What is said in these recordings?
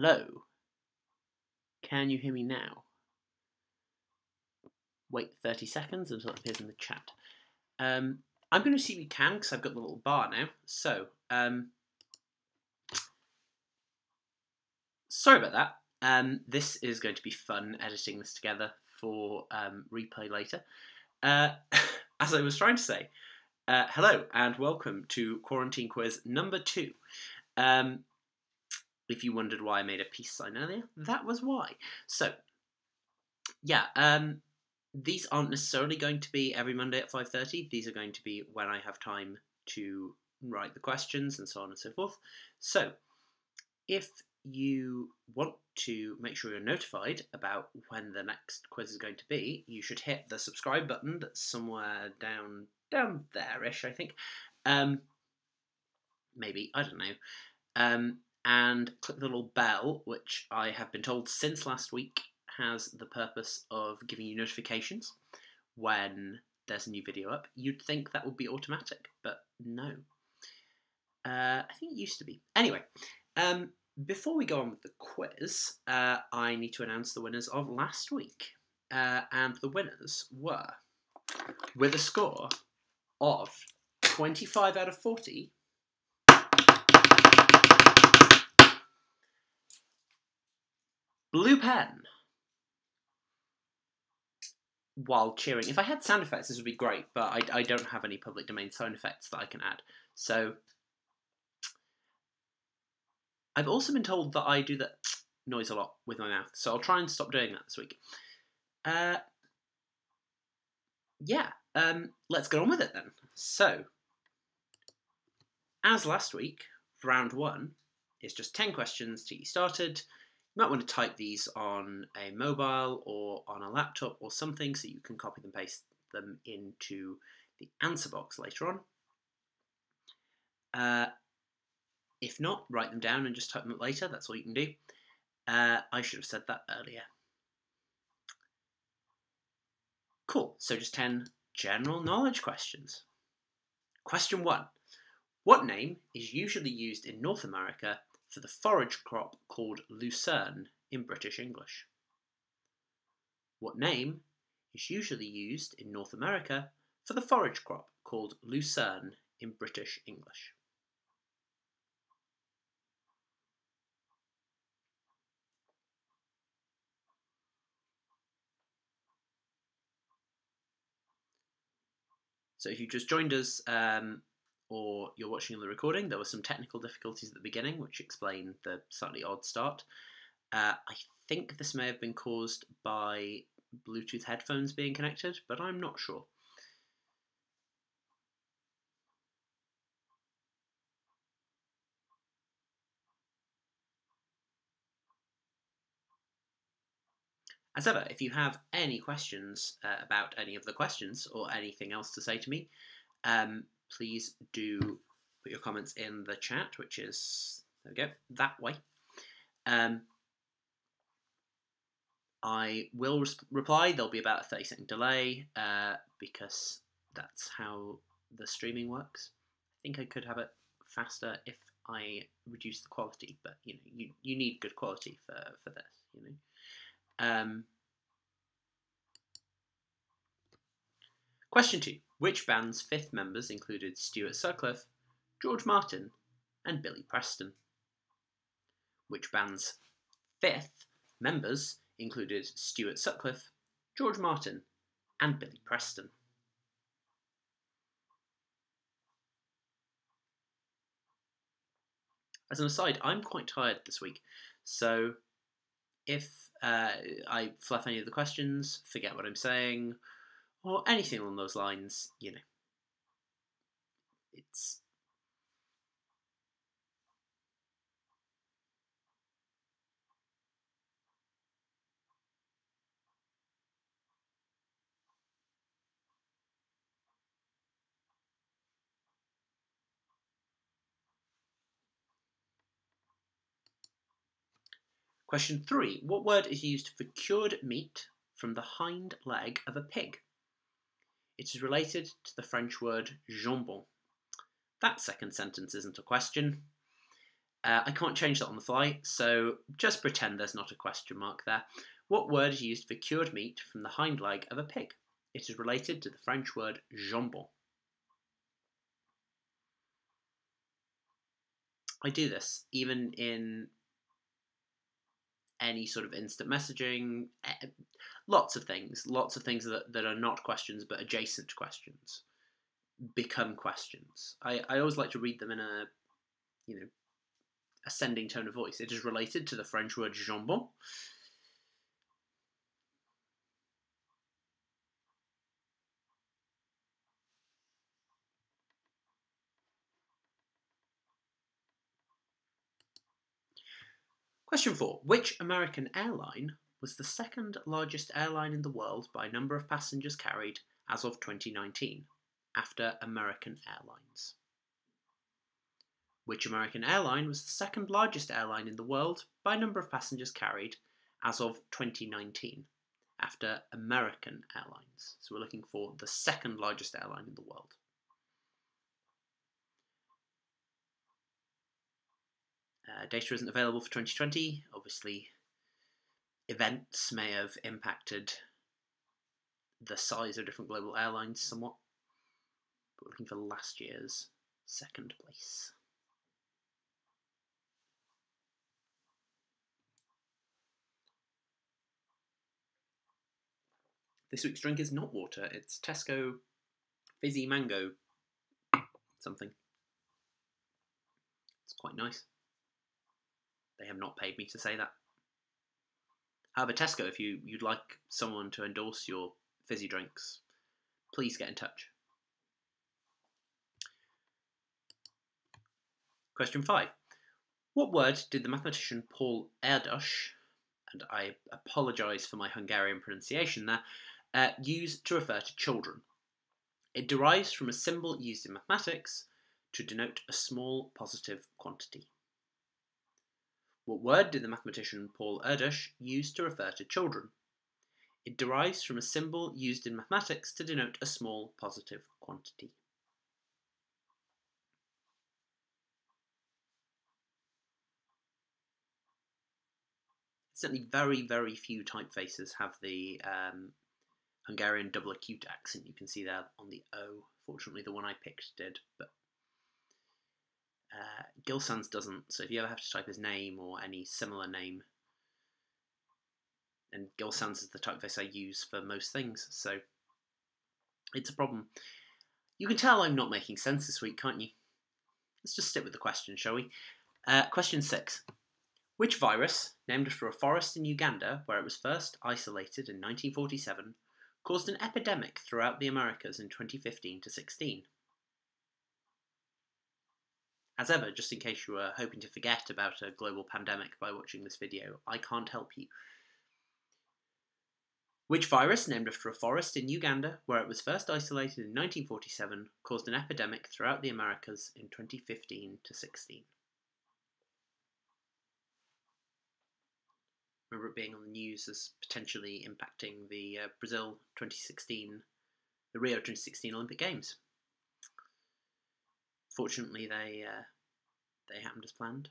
Hello? Can you hear me now? Wait 30 seconds until it appears in the chat. Um, I'm going to see if you can because I've got the little bar now. So, um, sorry about that. Um, this is going to be fun editing this together for um, replay later. Uh, as I was trying to say, uh, hello and welcome to Quarantine Quiz number two. Um, if you wondered why I made a peace sign earlier, that was why. So, yeah, um, these aren't necessarily going to be every Monday at 5.30. These are going to be when I have time to write the questions and so on and so forth. So, if you want to make sure you're notified about when the next quiz is going to be, you should hit the subscribe button that's somewhere down down there-ish, I think. Um, maybe, I don't know. Um, and click the little bell, which I have been told since last week has the purpose of giving you notifications when there's a new video up. You'd think that would be automatic, but no. Uh, I think it used to be. Anyway, um, before we go on with the quiz, uh, I need to announce the winners of last week. Uh, and the winners were, with a score of 25 out of 40, Blue Pen. While cheering. If I had sound effects, this would be great, but I, I don't have any public domain sound effects that I can add. So, I've also been told that I do that noise a lot with my mouth, so I'll try and stop doing that this week. Uh, yeah, um, let's get on with it then. So, as last week, round one is just 10 questions to get you started. You might want to type these on a mobile or on a laptop or something so you can copy and paste them into the answer box later on. Uh, if not, write them down and just type them up later. That's all you can do. Uh, I should have said that earlier. Cool. So just 10 general knowledge questions. Question 1. What name is usually used in North America for the forage crop called lucerne in British English? What name is usually used in North America for the forage crop called lucerne in British English? So if you just joined us um, or you're watching on the recording, there were some technical difficulties at the beginning, which explain the slightly odd start. Uh, I think this may have been caused by Bluetooth headphones being connected, but I'm not sure. As ever, if you have any questions uh, about any of the questions or anything else to say to me, um, please do put your comments in the chat, which is, there we go, that way. Um, I will reply. There'll be about a 30 second delay uh, because that's how the streaming works. I think I could have it faster if I reduce the quality, but you know, you, you need good quality for, for this, you know. Um, question two. Which band's fifth members included Stuart Sutcliffe, George Martin, and Billy Preston? Which band's fifth members included Stuart Sutcliffe, George Martin, and Billy Preston? As an aside, I'm quite tired this week, so if uh, I fluff any of the questions, forget what I'm saying, or anything along those lines, you know, it's. Question three. What word is used for cured meat from the hind leg of a pig? It is related to the French word jambon. That second sentence isn't a question. Uh, I can't change that on the fly, so just pretend there's not a question mark there. What word is used for cured meat from the hind leg of a pig? It is related to the French word jambon. I do this even in any sort of instant messaging, lots of things, lots of things that, that are not questions but adjacent questions become questions. I, I always like to read them in a, you know, ascending tone of voice. It is related to the French word jambon. Question four Which American airline was the second largest airline in the world by number of passengers carried as of 2019, after American Airlines? Which American airline was the second largest airline in the world by number of passengers carried as of 2019, after American Airlines? So we're looking for the second largest airline in the world. Uh, data isn't available for 2020. Obviously, events may have impacted the size of different global airlines somewhat. But we're looking for last year's second place. This week's drink is not water, it's Tesco fizzy mango something. It's quite nice. They have not paid me to say that. However, Tesco, if you, you'd like someone to endorse your fizzy drinks, please get in touch. Question 5. What word did the mathematician Paul Erdős, and I apologise for my Hungarian pronunciation there, uh, use to refer to children? It derives from a symbol used in mathematics to denote a small positive quantity. What word did the mathematician Paul Erdős use to refer to children? It derives from a symbol used in mathematics to denote a small positive quantity. Certainly very, very few typefaces have the um, Hungarian double acute accent you can see there on the O. Fortunately, the one I picked did, but uh, Gill Sans doesn't, so if you ever have to type his name or any similar name, and Gill Sans is the typeface I use for most things, so it's a problem. You can tell I'm not making sense this week, can't you? Let's just stick with the question, shall we? Uh, question six. Which virus, named after a forest in Uganda where it was first isolated in 1947, caused an epidemic throughout the Americas in 2015 to 16? As ever, just in case you were hoping to forget about a global pandemic by watching this video, I can't help you. Which virus, named after a forest in Uganda where it was first isolated in 1947, caused an epidemic throughout the Americas in 2015 to 16? Remember it being on the news as potentially impacting the uh, Brazil 2016, the Rio 2016 Olympic Games. Fortunately, they uh, they happened as planned.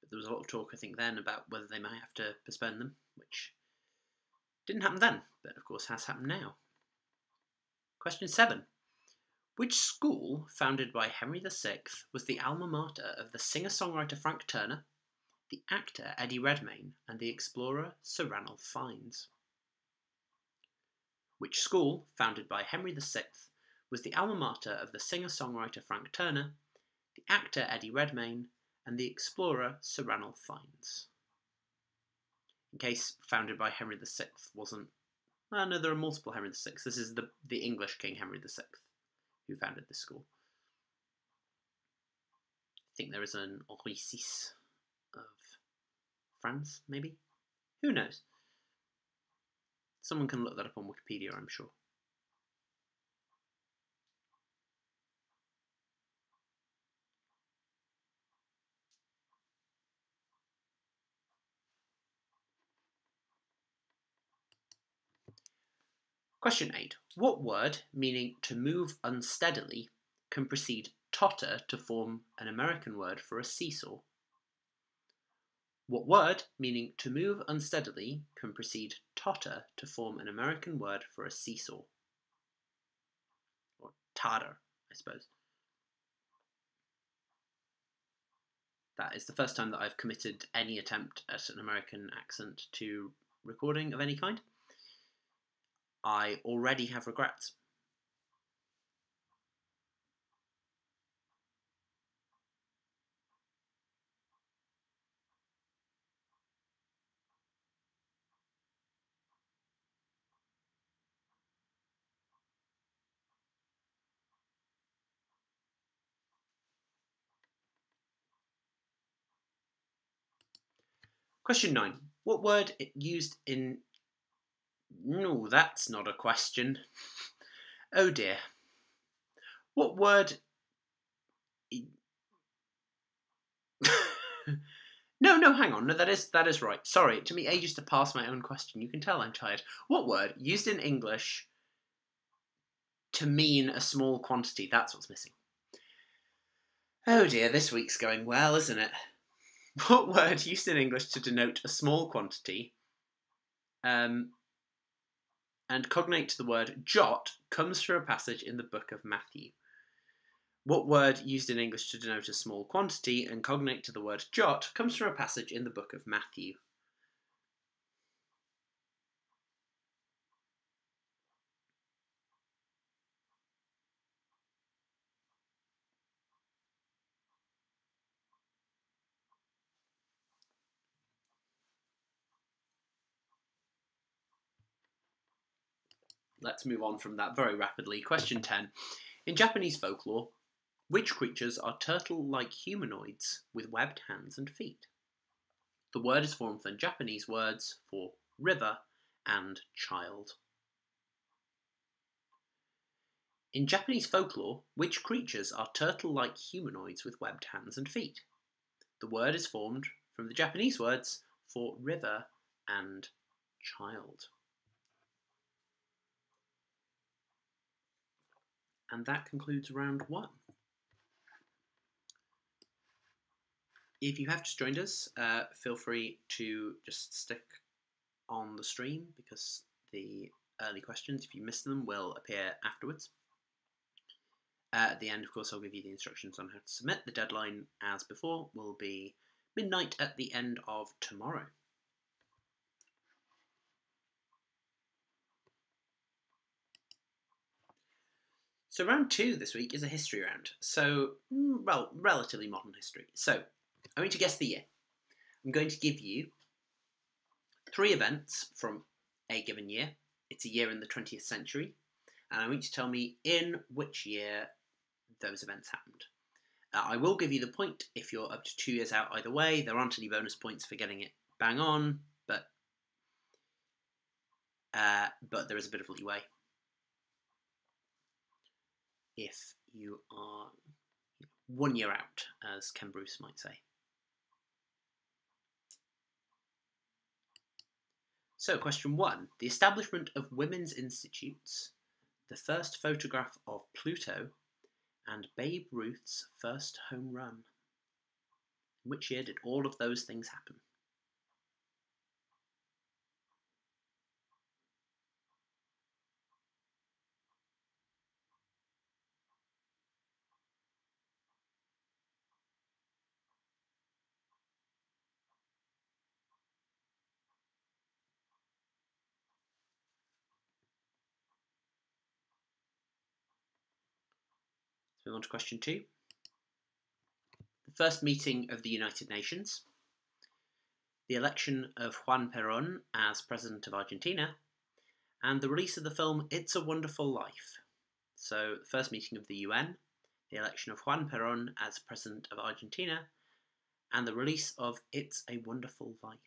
But there was a lot of talk, I think, then about whether they might have to postpone them, which didn't happen then, but of course has happened now. Question seven. Which school, founded by Henry VI, was the alma mater of the singer songwriter Frank Turner, the actor Eddie Redmayne, and the explorer Sir Ranulph Fiennes? Which school, founded by Henry VI, was the alma mater of the singer-songwriter Frank Turner, the actor Eddie Redmayne, and the explorer Sir Ranulph Fiennes. In case founded by Henry VI wasn't... Well, no, there are multiple Henry VI. This is the, the English King Henry VI who founded this school. I think there is an VI of France, maybe? Who knows? Someone can look that up on Wikipedia, I'm sure. Question 8. What word, meaning to move unsteadily, can precede totter to form an American word for a seesaw? What word, meaning to move unsteadily, can precede totter to form an American word for a seesaw? Or totter, I suppose. That is the first time that I've committed any attempt at an American accent to recording of any kind. I already have regrets. Question 9. What word it used in. No, that's not a question. Oh dear. What word. no, no, hang on. No, that is that is right. Sorry, it took me ages to pass my own question. You can tell I'm tired. What word used in English to mean a small quantity? That's what's missing. Oh dear, this week's going well, isn't it? What word used in English to denote a small quantity um, and cognate to the word jot comes from a passage in the book of Matthew? What word used in English to denote a small quantity and cognate to the word jot comes from a passage in the book of Matthew? Let's move on from that very rapidly. Question 10. In Japanese folklore, which creatures are turtle like humanoids with webbed hands and feet? The word is formed from Japanese words for river and child. In Japanese folklore, which creatures are turtle like humanoids with webbed hands and feet? The word is formed from the Japanese words for river and child. And that concludes round one. If you have just joined us, uh, feel free to just stick on the stream because the early questions, if you miss them, will appear afterwards. Uh, at the end, of course, I'll give you the instructions on how to submit. The deadline, as before, will be midnight at the end of tomorrow. So round two this week is a history round. So, mm, well, relatively modern history. So, I'm going to guess the year. I'm going to give you three events from a given year. It's a year in the 20th century. And I want you to tell me in which year those events happened. Uh, I will give you the point if you're up to two years out either way. There aren't any bonus points for getting it bang on, but uh, but there is a bit of leeway if you are one year out, as Ken Bruce might say. So, question one the establishment of women's institutes, the first photograph of Pluto, and Babe Ruth's first home run. Which year did all of those things happen? On to question two. The first meeting of the United Nations, the election of Juan Perón as President of Argentina, and the release of the film It's a Wonderful Life. So, the first meeting of the UN, the election of Juan Perón as President of Argentina, and the release of It's a Wonderful Life.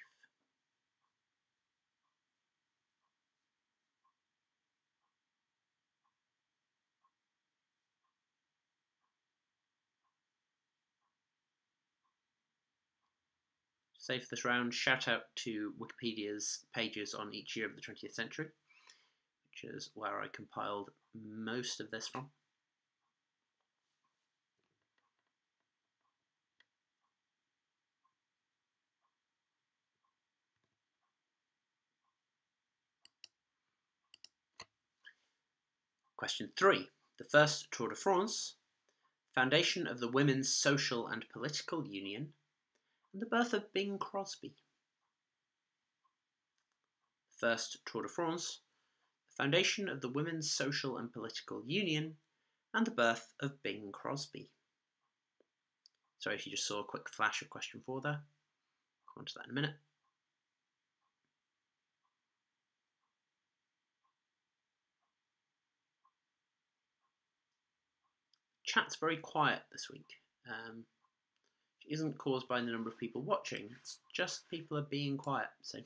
Save for this round, shout out to Wikipedia's pages on each year of the 20th century, which is where I compiled most of this from. Question three, the first Tour de France, foundation of the Women's Social and Political Union the birth of Bing Crosby. First Tour de France, the foundation of the Women's Social and Political Union, and the birth of Bing Crosby. Sorry if you just saw a quick flash of question four there. Come on to that in a minute. Chat's very quiet this week. Um, isn't caused by the number of people watching, it's just people are being quiet. So if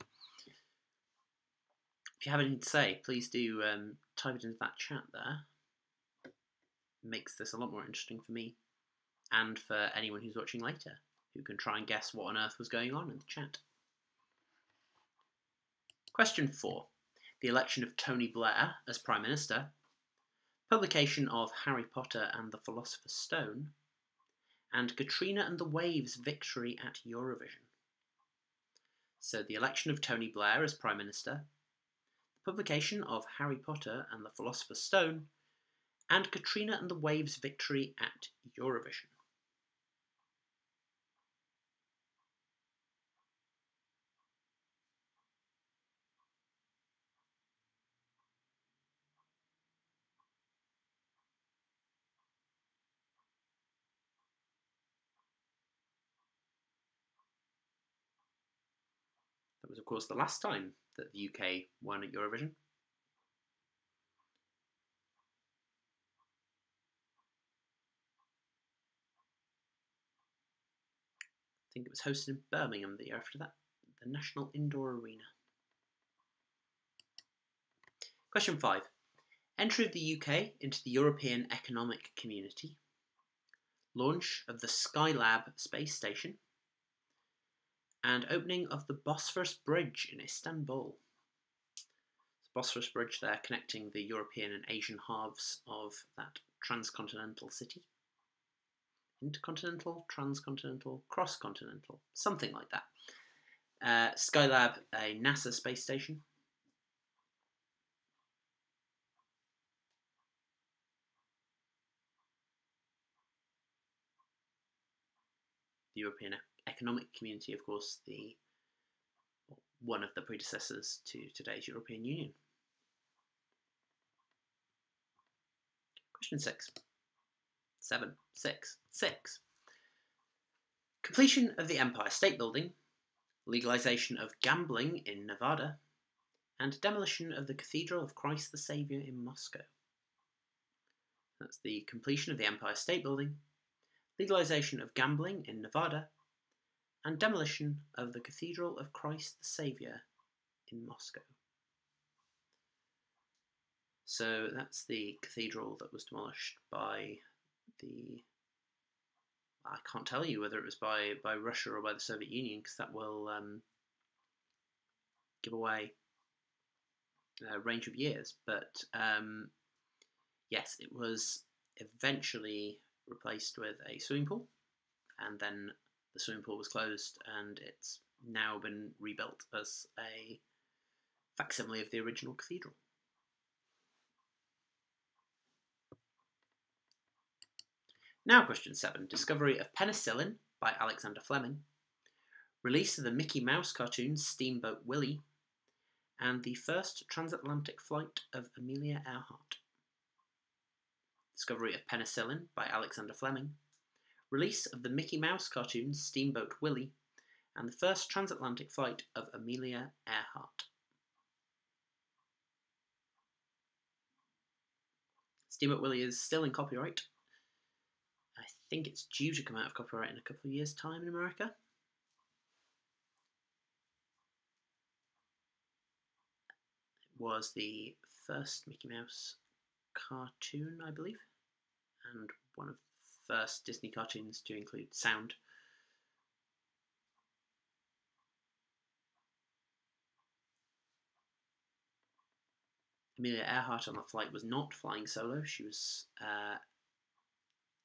you have anything to say, please do um, type it into that chat there. It makes this a lot more interesting for me and for anyone who's watching later who can try and guess what on earth was going on in the chat. Question 4. The election of Tony Blair as Prime Minister, publication of Harry Potter and the Philosopher's Stone, and Katrina and the Waves' victory at Eurovision. So, the election of Tony Blair as Prime Minister, the publication of Harry Potter and the Philosopher's Stone, and Katrina and the Waves' victory at Eurovision. Of course, the last time that the UK won at Eurovision. I think it was hosted in Birmingham the year after that, the National Indoor Arena. Question 5. Entry of the UK into the European Economic Community. Launch of the Skylab space station and opening of the Bosphorus Bridge in Istanbul. The Bosphorus Bridge there connecting the European and Asian halves of that transcontinental city. Intercontinental, transcontinental, cross-continental, something like that. Uh, Skylab, a NASA space station. The European economic community, of course, the one of the predecessors to today's European Union. Question six. Seven, six, six. Completion of the Empire State Building, legalization of gambling in Nevada, and demolition of the Cathedral of Christ the Saviour in Moscow. That's the completion of the Empire State Building, legalization of gambling in Nevada, and demolition of the Cathedral of Christ the Saviour in Moscow. So that's the cathedral that was demolished by the. I can't tell you whether it was by, by Russia or by the Soviet Union because that will um, give away a range of years. But um, yes, it was eventually replaced with a swimming pool and then the swimming pool was closed and it's now been rebuilt as a facsimile of the original cathedral. Now, question seven Discovery of penicillin by Alexander Fleming, release of the Mickey Mouse cartoon Steamboat Willie, and the first transatlantic flight of Amelia Earhart. Discovery of penicillin by Alexander Fleming, release of the Mickey Mouse cartoon Steamboat Willie, and the first transatlantic flight of Amelia Earhart. Steamboat Willie is still in copyright. I think it's due to come out of copyright in a couple of years' time in America. It was the first Mickey Mouse cartoon, I believe, and one of first Disney cartoons to include sound. Amelia Earhart on the flight was not flying solo. She was uh,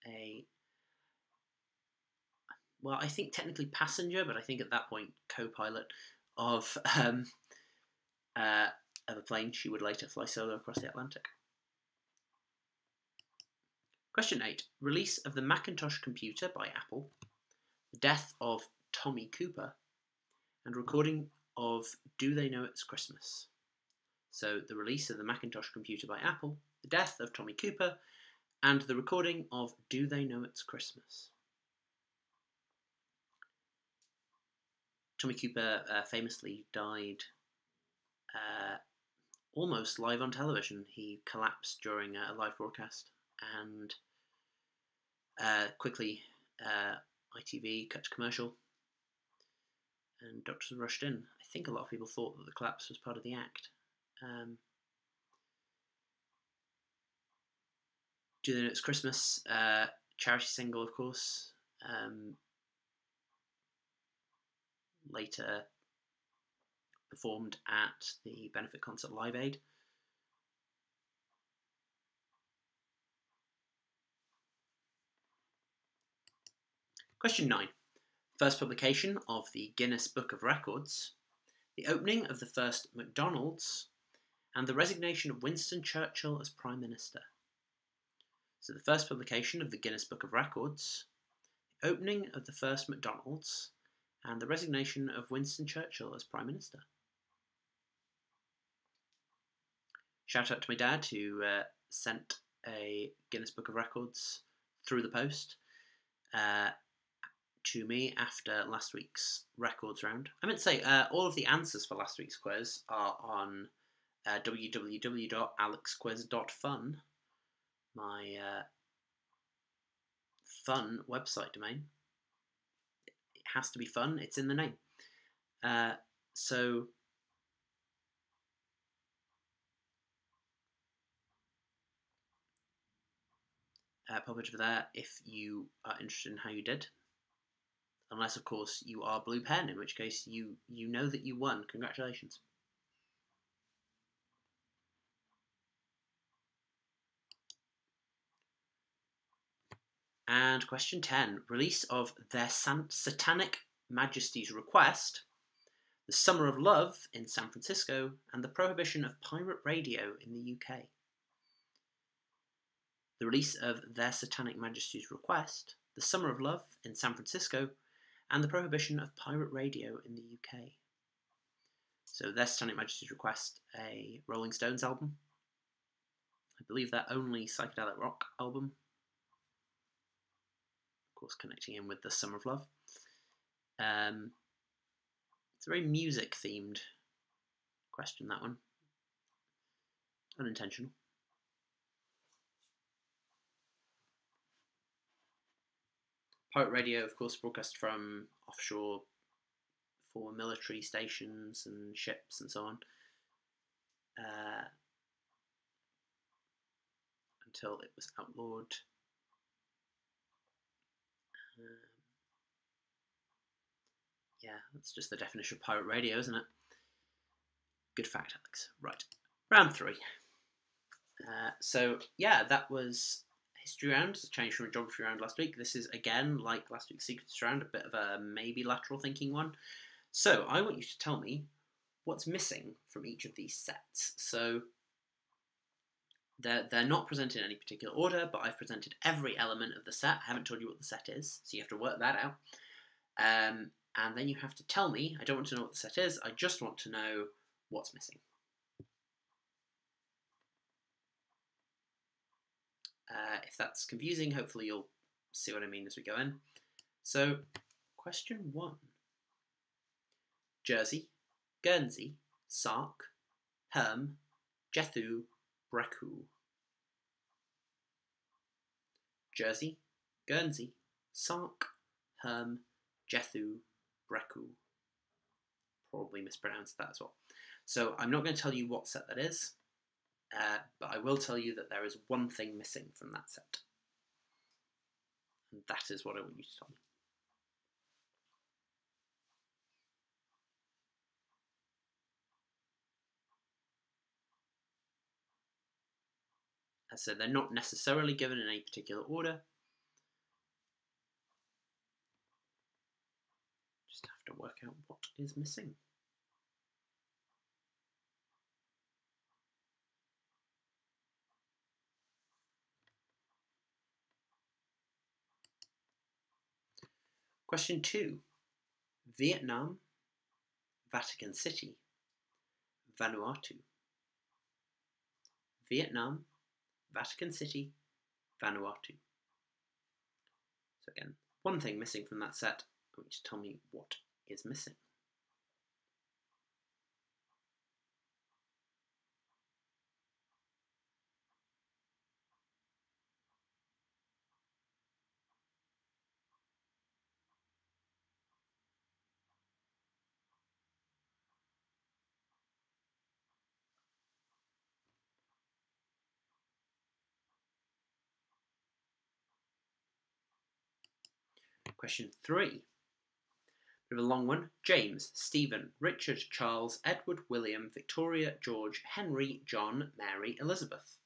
a well, I think technically passenger, but I think at that point co-pilot of um, uh, of a plane. She would later fly solo across the Atlantic. Question 8. Release of the Macintosh computer by Apple, the death of Tommy Cooper, and recording of Do They Know It's Christmas. So, the release of the Macintosh computer by Apple, the death of Tommy Cooper, and the recording of Do They Know It's Christmas. Tommy Cooper uh, famously died uh, almost live on television. He collapsed during a live broadcast and uh, quickly uh, ITV cut to commercial and doctors rushed in. I think a lot of people thought that the collapse was part of the act. Um, Do They Know It's Christmas? Uh, charity single, of course. Um, later performed at the benefit concert Live Aid. Question 9. First publication of the Guinness Book of Records, the opening of the first McDonald's, and the resignation of Winston Churchill as Prime Minister. So, the first publication of the Guinness Book of Records, the opening of the first McDonald's, and the resignation of Winston Churchill as Prime Minister. Shout out to my dad who uh, sent a Guinness Book of Records through the post uh, to me after last week's records round. I meant to say, uh, all of the answers for last week's quiz are on uh, www.alexquiz.fun, my uh, fun website domain It has to be fun. It's in the name. Uh, so uh, pop over there if you are interested in how you did. Unless, of course, you are Blue Pen, in which case you you know that you won. Congratulations. And question 10 Release of Their San- Satanic Majesties Request, The Summer of Love in San Francisco, and the prohibition of pirate radio in the UK. The release of Their Satanic Majesties Request, The Summer of Love in San Francisco, and the prohibition of pirate radio in the UK. So, Their Satanic Majesties Request, a Rolling Stones album. I believe their only psychedelic rock album Of course, connecting in with the Summer of Love. Um, it's a very music themed question, that one. Unintentional. Pirate radio, of course, broadcast from offshore for military stations and ships and so on. Uh, until it was outlawed um, yeah, that's just the definition of pirate radio, isn't it? Good fact, Alex. Right, round three. Uh, so yeah, that was history round. It's a change from a geography round last week. This is again like last week's secrets round, a bit of a maybe lateral thinking one. So I want you to tell me what's missing from each of these sets. So they're, they're not presented in any particular order, but I've presented every element of the set. I haven't told you what the set is, so you have to work that out. Um, and then you have to tell me, I don't want to know what the set is, I just want to know what's missing. Uh, if that's confusing, hopefully you'll see what I mean as we go in. So, question one Jersey, Guernsey, Sark, Herm, Jethou, Brecqhou. Jersey, Guernsey, Sark, Herm, Jethou, Brecqhou. Probably mispronounced that as well. So I'm not going to tell you what set that is, uh, but I will tell you that there is one thing missing from that set. And that is what I want you to tell me. As said, they're not necessarily given in any particular order. Just have to work out what is missing. Question two Vietnam, Vatican City, Vanuatu. Vietnam, Vatican City, Vanuatu. So again, one thing missing from that set, want you tell me what is missing. Question three. Bit of a long one. James, Stephen, Richard, Charles, Edward, William, Victoria, George, Henry, John, Mary, Elizabeth.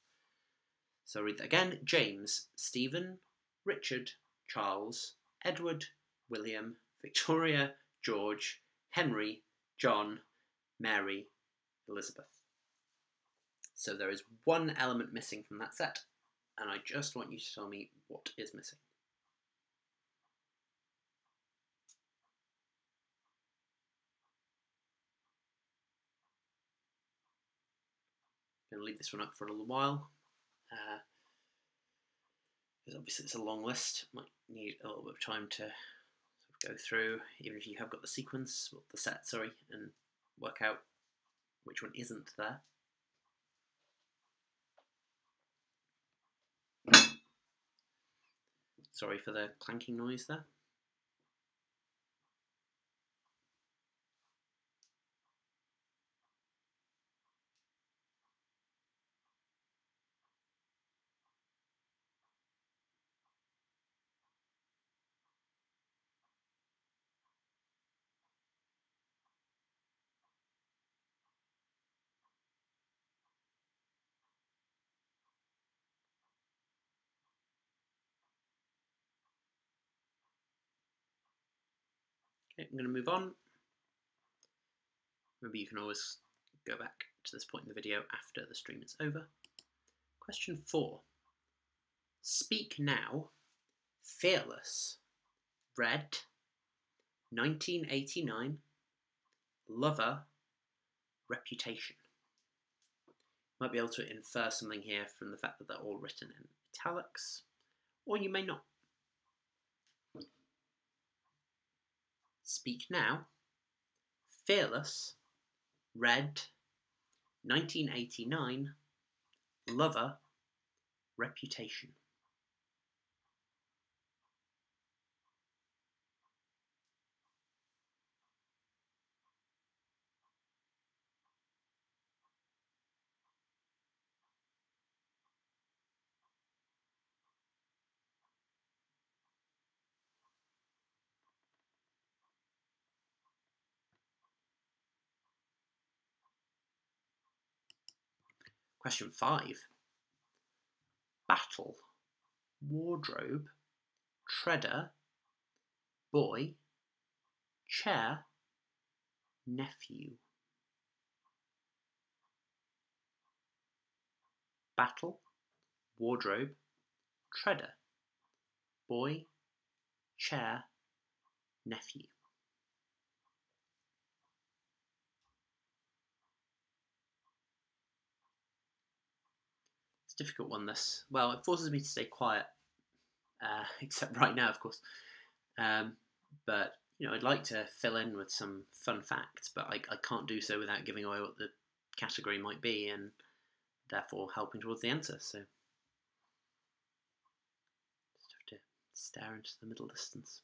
So I'll read that again. James, Stephen, Richard, Charles, Edward, William, Victoria, George, Henry, John, Mary, Elizabeth. So there is one element missing from that set, and I just want you to tell me what is missing. Going to leave this one up for a little while. Uh, because obviously it's a long list, might need a little bit of time to sort of go through, even if you have got the sequence, well, the set, sorry, and work out which one isn't there. Sorry for the clanking noise there. I'm going to move on. Remember, you can always go back to this point in the video after the stream is over. Question four. Speak Now, Fearless, Red, 1989, Lover, Reputation. Might be able to infer something here from the fact that they're all written in italics, or you may not. Speak Now, Fearless, Red, 1989, Lover, Reputation. Question five. Battle, wardrobe, treader, boy, chair, nephew. Battle, wardrobe, treader, boy, chair, nephew. Difficult one. This well, it forces me to stay quiet, uh, except right now, of course. Um, but you know, I'd like to fill in with some fun facts, but I, I can't do so without giving away what the category might be, and therefore helping towards the answer. So just have to stare into the middle distance.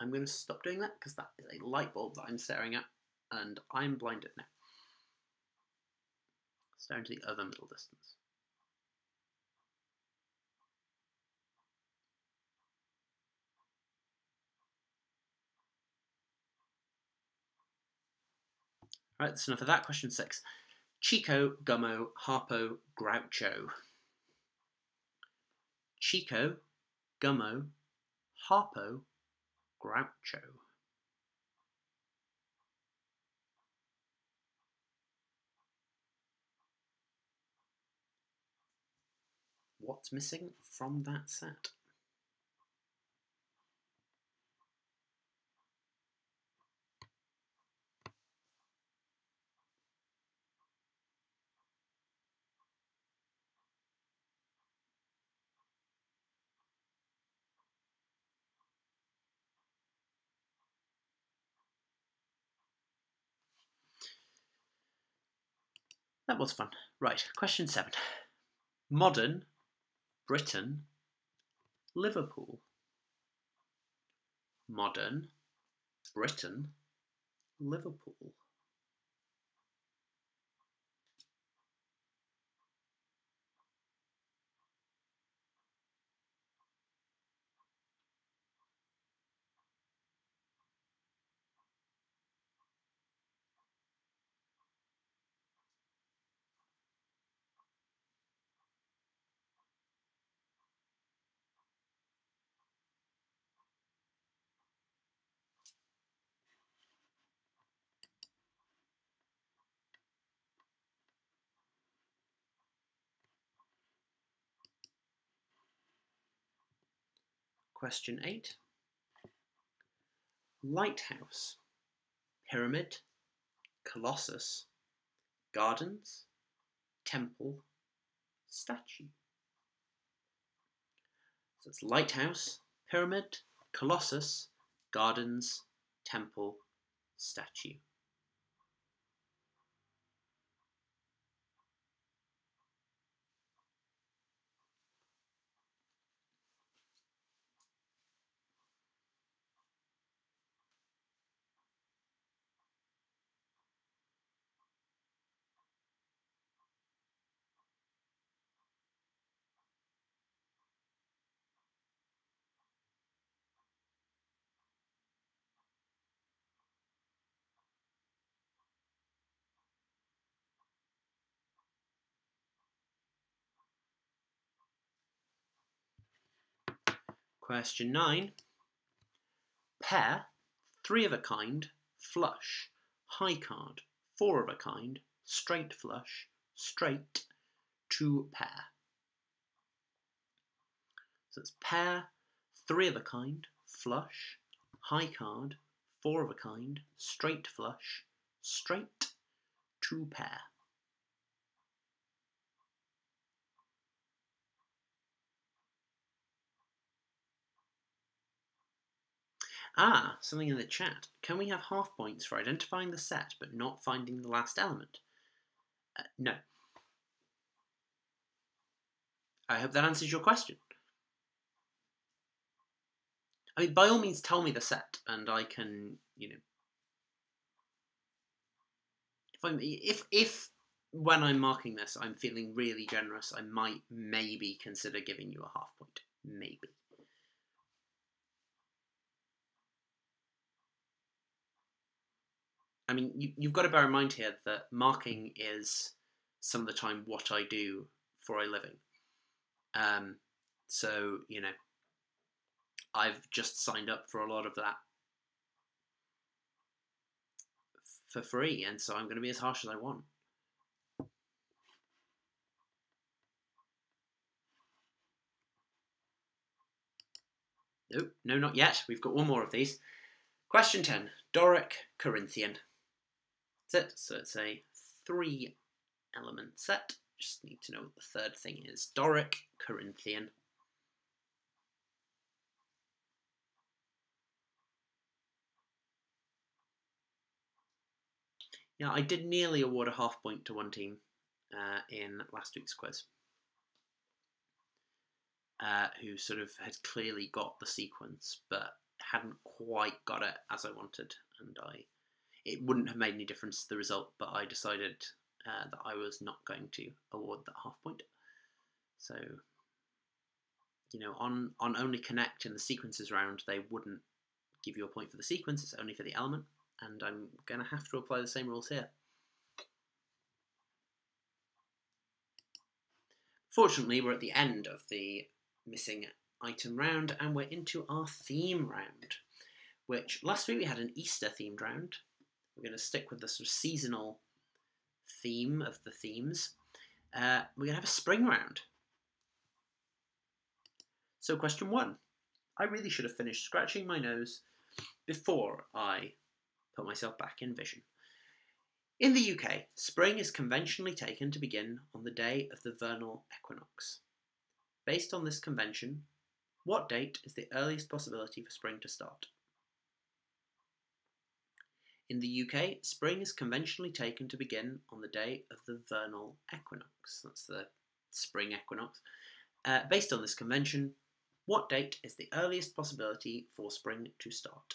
I'm going to stop doing that because that is a light bulb that I'm staring at, and I'm blinded now down to the other middle distance. Right, that's enough of that. Question six. Chico, Gummo, Harpo, Groucho. Chico, Gummo, Harpo, Groucho. What's missing from that set. That was fun. Right, question seven. Modern Britain, Liverpool. Modern Britain, Liverpool. Question 8. Lighthouse, Pyramid, Colossus, Gardens, Temple, Statue. So it's Lighthouse, Pyramid, Colossus, Gardens, Temple, Statue. Question 9. Pair, three of a kind, flush, high card, four of a kind, straight flush, straight, two pair. So it's pair, three of a kind, flush, high card, four of a kind, straight flush, straight, two pair. Ah, something in the chat. Can we have half points for identifying the set but not finding the last element? Uh, no. I hope that answers your question. I mean, by all means, tell me the set, and I can, you know, if I'm if if when I'm marking this, I'm feeling really generous, I might maybe consider giving you a half point, maybe. I mean, you, you've got to bear in mind here that marking is some of the time what I do for a living. Um, so, you know, I've just signed up for a lot of that for free, and so I'm going to be as harsh as I want. Nope, no, not yet. We've got one more of these. Question 10 Doric Corinthian. It. So it's a three element set. Just need to know what the third thing is. Doric Corinthian. Yeah, I did nearly award a half point to one team uh, in last week's quiz, uh, who sort of had clearly got the sequence, but hadn't quite got it as I wanted, and I it wouldn't have made any difference to the result, but I decided uh, that I was not going to award that half point. So, you know, on, on only connect in the sequences round, they wouldn't give you a point for the sequence, it's only for the element, and I'm going to have to apply the same rules here. Fortunately, we're at the end of the missing item round, and we're into our theme round, which last week we had an Easter themed round, we're going to stick with the sort of seasonal theme of the themes. Uh, we're going to have a spring round. So, question one. I really should have finished scratching my nose before I put myself back in vision. In the UK, spring is conventionally taken to begin on the day of the vernal equinox. Based on this convention, what date is the earliest possibility for spring to start? In the UK, spring is conventionally taken to begin on the day of the vernal equinox. That's the spring equinox. Uh, based on this convention, what date is the earliest possibility for spring to start?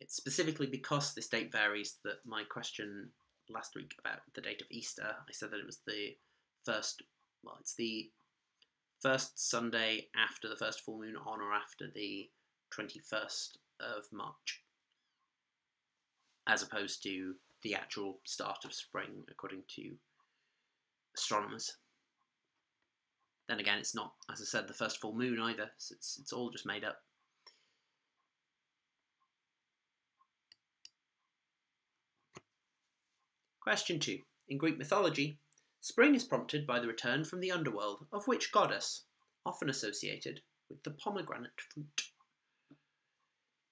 It's specifically because this date varies that my question last week about the date of Easter, I said that it was the first, well, it's the first Sunday after the first full moon on or after the 21st of March, as opposed to the actual start of spring, according to astronomers. Then again, it's not, as I said, the first full moon either, so it's, it's all just made up. Question 2. In Greek mythology, spring is prompted by the return from the underworld of which goddess, often associated with the pomegranate fruit?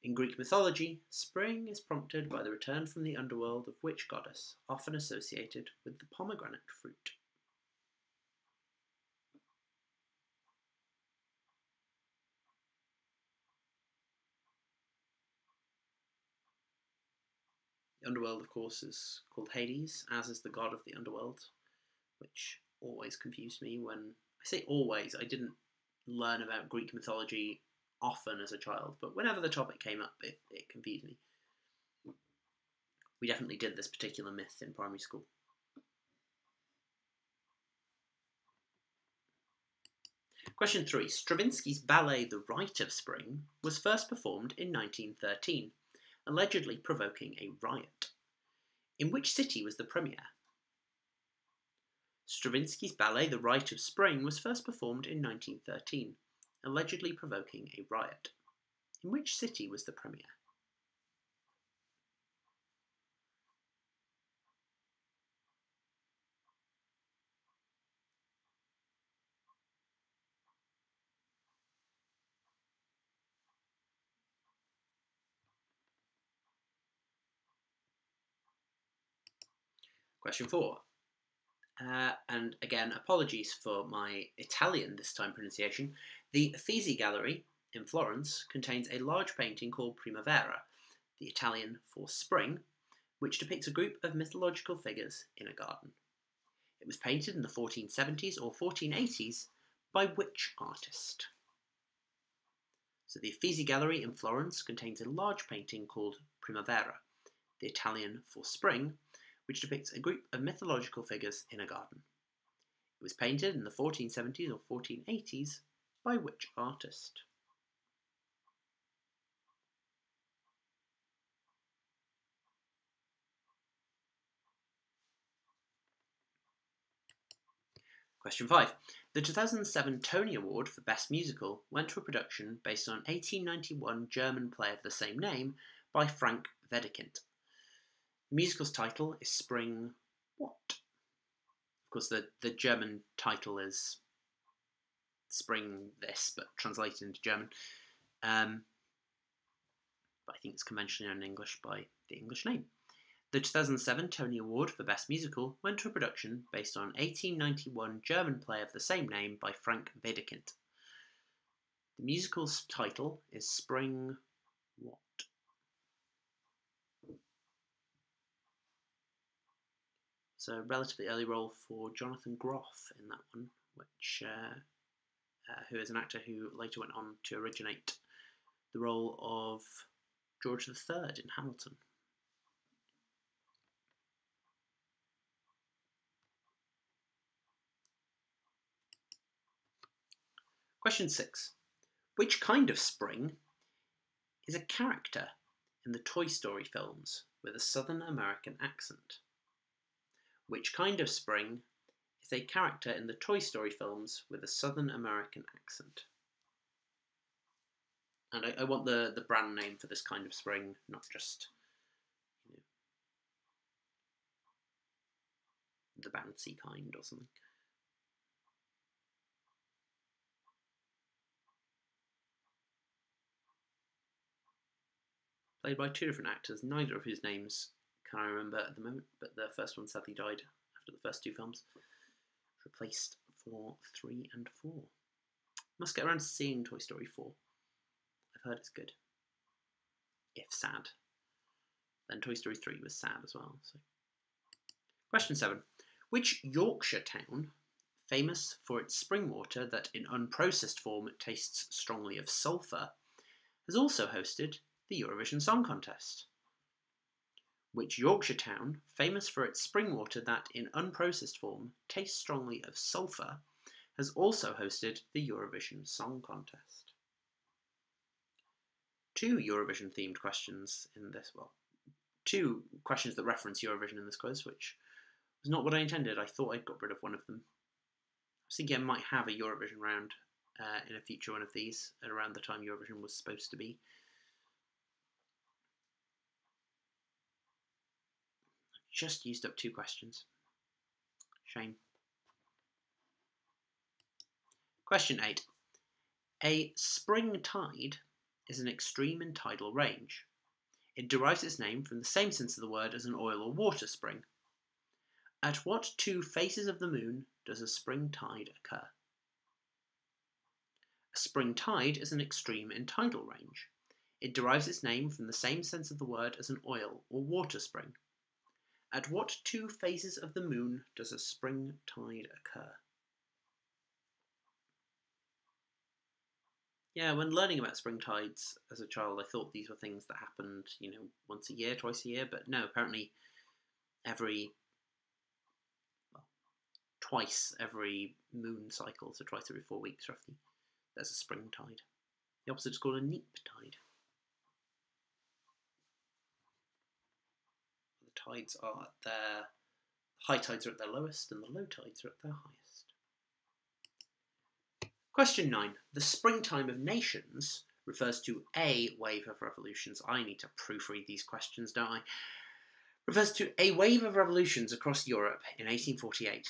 In Greek mythology, spring is prompted by the return from the underworld of which goddess, often associated with the pomegranate fruit? The underworld, of course, is called Hades, as is the god of the underworld, which always confused me when I say always, I didn't learn about Greek mythology often as a child, but whenever the topic came up, it, it confused me. We definitely did this particular myth in primary school. Question 3. Stravinsky's ballet The Rite of Spring was first performed in 1913 allegedly provoking a riot. In which city was the premiere? Stravinsky's ballet The Rite of Spring was first performed in 1913, allegedly provoking a riot. In which city was the premiere? Question four. Uh, and again, apologies for my Italian this time pronunciation. The Uffizi Gallery in Florence contains a large painting called Primavera, the Italian for spring, which depicts a group of mythological figures in a garden. It was painted in the 1470s or 1480s by which artist? So the Uffizi Gallery in Florence contains a large painting called Primavera, the Italian for spring, which depicts a group of mythological figures in a garden. It was painted in the 1470s or 1480s by which artist? Question 5. The 2007 Tony Award for Best Musical went to a production based on an 1891 German play of the same name by Frank Wedekind. The musical's title is Spring What? Of course, the, the German title is Spring This, but translated into German. Um, but I think it's conventionally known in English by the English name. The 2007 Tony Award for Best Musical went to a production based on 1891 German play of the same name by Frank Wedekind. The musical's title is Spring What? So, relatively early role for Jonathan Groff in that one, which uh, uh, who is an actor who later went on to originate the role of George III in Hamilton. Question 6. Which kind of spring is a character in the Toy Story films with a Southern American accent? Which kind of spring is a character in the Toy Story films with a Southern American accent. And I, I want the, the brand name for this kind of spring, not just you know, the bouncy kind or something. played by two different actors, neither of whose names can I remember at the moment, but the first one sadly died after the first two films. Replaced for three and four. Must get around to seeing Toy Story 4. I've heard it's good. If sad. Then Toy Story 3 was sad as well. So. Question 7. Which Yorkshire town, famous for its spring water that in unprocessed form tastes strongly of sulphur, has also hosted the Eurovision Song Contest? Which Yorkshire town, famous for its spring water that in unprocessed form tastes strongly of sulphur, has also hosted the Eurovision Song Contest? Two Eurovision themed questions in this, well, two questions that reference Eurovision in this quiz, which was not what I intended. I thought I'd got rid of one of them. I was thinking I might have a Eurovision round uh, in a future one of these around the time Eurovision was supposed to be. Just used up two questions. Shame. Question 8. A spring tide is an extreme in tidal range. It derives its name from the same sense of the word as an oil or water spring. At what two faces of the moon does a spring tide occur? A spring tide is an extreme in tidal range. It derives its name from the same sense of the word as an oil or water spring. At what two phases of the moon does a spring tide occur? Yeah, when learning about spring tides as a child, I thought these were things that happened, you know, once a year, twice a year, but no, apparently every, well, twice every moon cycle, so twice every four weeks roughly, there's a spring tide. The opposite is called a neap tide. Tides are at their high tides are at their lowest and the low tides are at their highest. Question 9. The springtime of nations refers to a wave of revolutions. I need to proofread these questions, don't I? Refers to a wave of revolutions across Europe in 1848,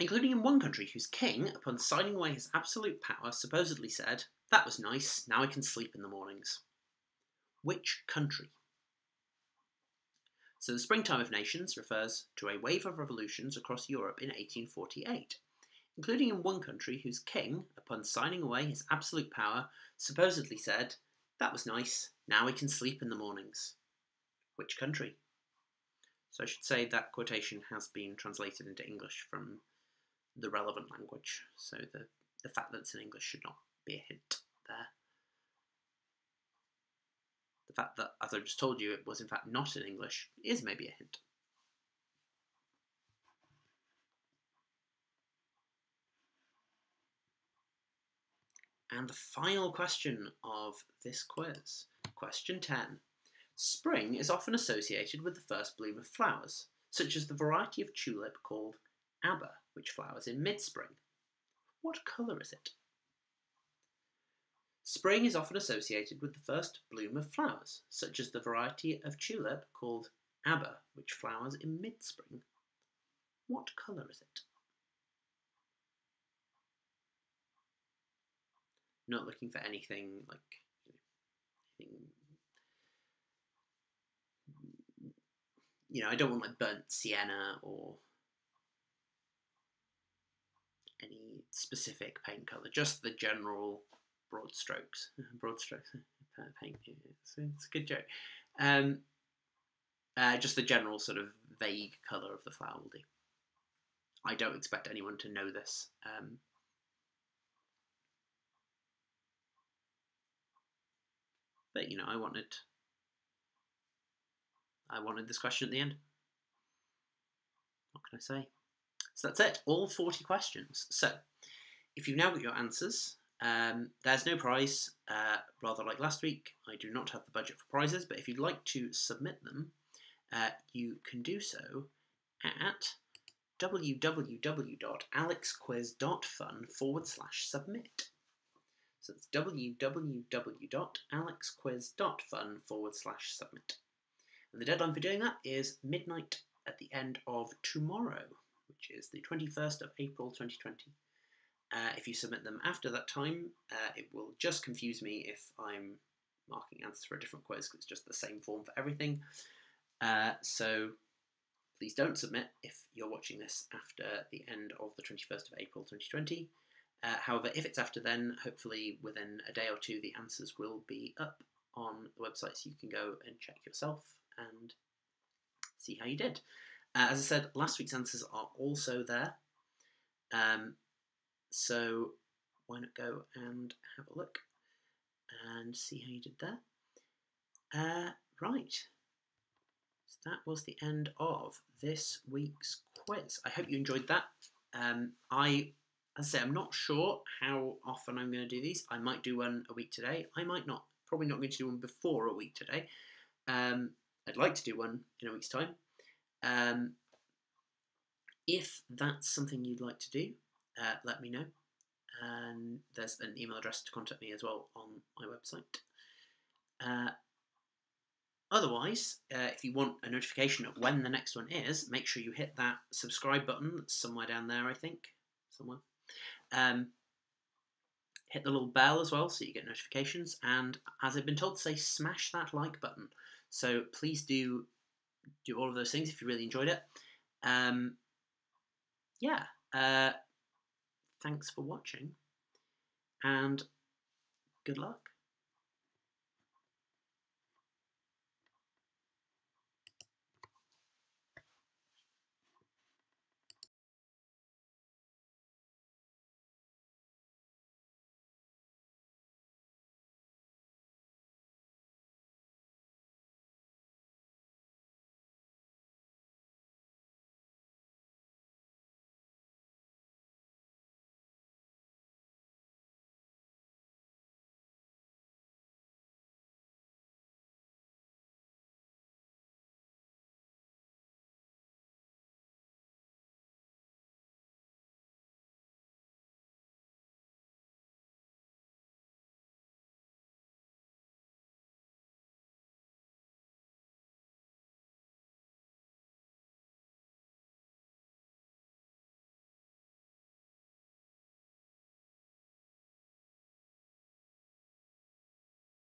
including in one country whose king, upon signing away his absolute power, supposedly said, That was nice, now I can sleep in the mornings. Which country? So the Springtime of Nations refers to a wave of revolutions across Europe in 1848, including in one country whose king, upon signing away his absolute power, supposedly said, That was nice, now we can sleep in the mornings. Which country? So I should say that quotation has been translated into English from the relevant language, so the, the fact that it's in English should not be a hint there the fact that, as I just told you, it was in fact not in English is maybe a hint. And the final question of this quiz, question 10. Spring is often associated with the first bloom of flowers, such as the variety of tulip called ABBA, which flowers in mid-spring. What colour is it? Spring is often associated with the first bloom of flowers, such as the variety of tulip called Abba, which flowers in mid-spring. What colour is it? Not looking for anything like anything you know, I don't want like burnt sienna or any specific paint colour, just the general broad strokes. broad strokes. Paint. It's, it's a good joke. Um, uh, just the general sort of vague colour of the flower will do. I don't expect anyone to know this. Um, but you know, I wanted, I wanted this question at the end. What can I say? So that's it. All forty questions. So, if you've now got your answers, um, there's no prize, uh, rather like last week. I do not have the budget for prizes, but if you'd like to submit them, uh, you can do so at www.alexquiz.fun forward slash submit. So it's www.alexquiz.fun forward slash submit. And the deadline for doing that is midnight at the end of tomorrow, which is the 21st of April 2020. Uh, if you submit them after that time, uh, it will just confuse me if I'm marking answers for a different quiz because it's just the same form for everything. Uh, so please don't submit if you're watching this after the end of the 21st of April 2020. Uh, however, if it's after then, hopefully within a day or two, the answers will be up on the website so you can go and check yourself and see how you did. Uh, as I said, last week's answers are also there. Um, so why not go and have a look and see how you did there? Uh, right. So that was the end of this week's quiz. I hope you enjoyed that. Um, I, as I say, I'm not sure how often I'm going to do these. I might do one a week today. I might not. Probably not going to do one before a week today. Um, I'd like to do one in a week's time. Um, if that's something you'd like to do, uh, let me know. And there's an email address to contact me as well on my website. Uh, otherwise, uh, if you want a notification of when the next one is, make sure you hit that subscribe button that's somewhere down there, I think. Somewhere. Um, hit the little bell as well so you get notifications. And as I've been told to say, smash that like button. So please do do all of those things if you really enjoyed it. Um, yeah, uh, thanks for watching and good luck.